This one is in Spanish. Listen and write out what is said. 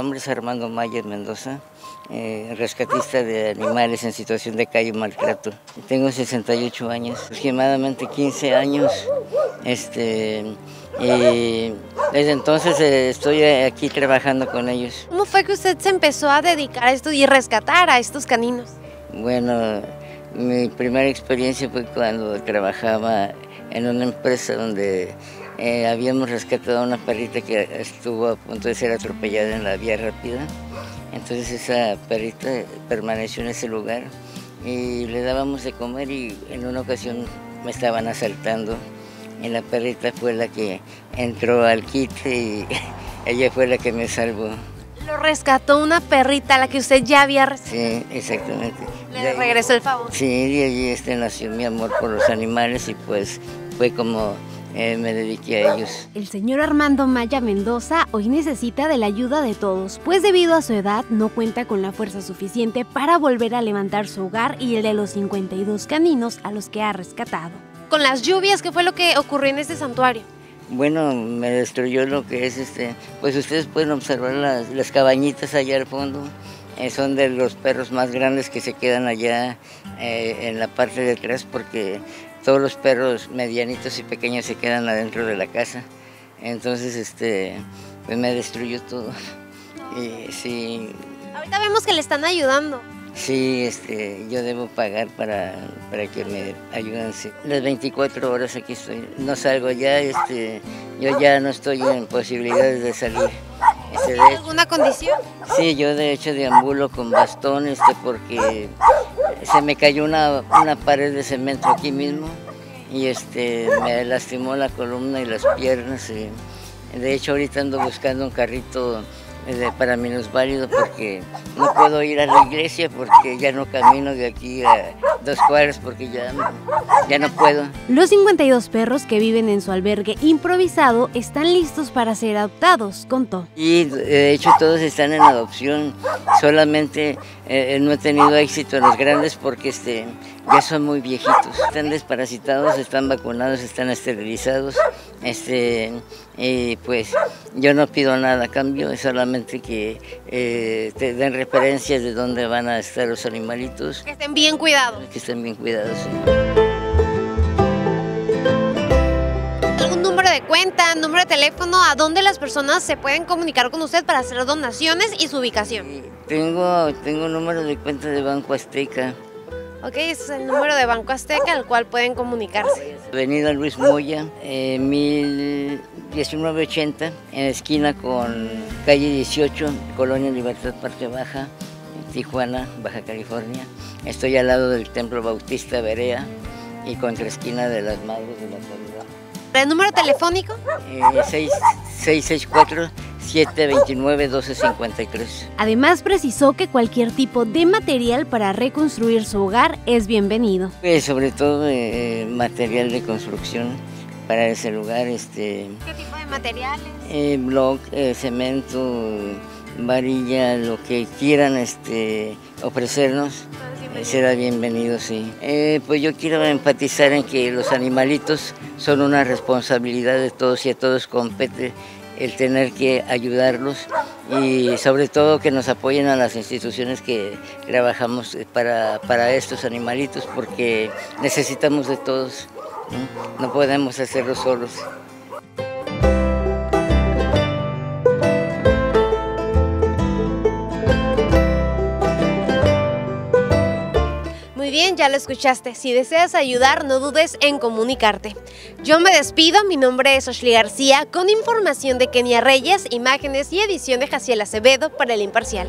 es Armando Maya Mendoza, eh, rescatista de animales en situación de calle maltrato. Tengo 68 años, aproximadamente 15 años. Este, y desde entonces eh, estoy aquí trabajando con ellos. ¿Cómo fue que usted se empezó a dedicar a esto y rescatar a estos caninos? Bueno, mi primera experiencia fue cuando trabajaba en una empresa donde eh, habíamos rescatado a una perrita que estuvo a punto de ser atropellada en la vía rápida. Entonces esa perrita permaneció en ese lugar y le dábamos de comer y en una ocasión me estaban asaltando. Y la perrita fue la que entró al kit y ella fue la que me salvó. Lo rescató una perrita a la que usted ya había rescatado. Sí, exactamente. Le regresó el favor. Sí, de allí este nació mi amor por los animales y pues fue como eh, me dediqué a ellos. El señor Armando Maya Mendoza hoy necesita de la ayuda de todos, pues debido a su edad no cuenta con la fuerza suficiente para volver a levantar su hogar y el de los 52 caninos a los que ha rescatado. Con las lluvias, ¿qué fue lo que ocurrió en este santuario? Bueno, me destruyó lo que es este, pues ustedes pueden observar las, cabañitas allá al fondo, eh, son de los perros más grandes que se quedan allá eh, en la parte de atrás porque todos los perros medianitos y pequeños se quedan adentro de la casa. Entonces, este, pues me destruyó todo. Y sí. Ahorita vemos que le están ayudando. Sí, este, yo debo pagar para, para que me ayuden. Las 24 horas aquí estoy. No salgo ya, este, yo ya no estoy en posibilidades de salir. Este, ¿Alguna condición? Sí, yo de hecho deambulo con bastón este, porque se me cayó una, una pared de cemento aquí mismo y este, me lastimó la columna y las piernas. Y, de hecho, ahorita ando buscando un carrito para válido porque no puedo ir a la iglesia porque ya no camino de aquí a dos cuadras porque ya, ya no puedo. Los 52 perros que viven en su albergue improvisado están listos para ser adoptados, contó. Y de hecho todos están en adopción, solamente eh, no he tenido éxito en los grandes porque este, ya son muy viejitos, están desparasitados, están vacunados, están esterilizados, este, y pues yo no pido nada a cambio, es solamente que eh, te den referencias de dónde van a estar los animalitos. Que estén bien cuidados. Que estén bien cuidados, ¿Algún de cuenta, número de teléfono, a dónde las personas se pueden comunicar con usted para hacer donaciones y su ubicación? Tengo, tengo un número de cuenta de Banco Azteca, Ok, ese es el número de Banco Azteca al cual pueden comunicarse. Avenida Luis Moya, eh, 1980, en esquina con calle 18, Colonia Libertad Parque Baja, Tijuana, Baja California. Estoy al lado del Templo Bautista Berea y contra esquina de las Madres de la Salud. ¿El número telefónico? Eh, 664 729-1253. Además precisó que cualquier tipo de material para reconstruir su hogar es bienvenido. Pues sobre todo eh, material de construcción para ese lugar. Este, ¿Qué tipo de materiales? Eh, block, eh, cemento, varilla, lo que quieran este, ofrecernos. Será bienvenido, sí. pues yo quiero enfatizar en que los animalitos son una responsabilidad de todos y a todos compete el tener que ayudarlos y sobre todo que nos apoyen a las instituciones que trabajamos para, para estos animalitos porque necesitamos de todos, no podemos hacerlo solos. Ya lo escuchaste. Si deseas ayudar, no dudes en comunicarte. Yo me despido, mi nombre es Ashley García, con información de Kenia Reyes, imágenes y edición de Jaciel Acevedo para el Imparcial.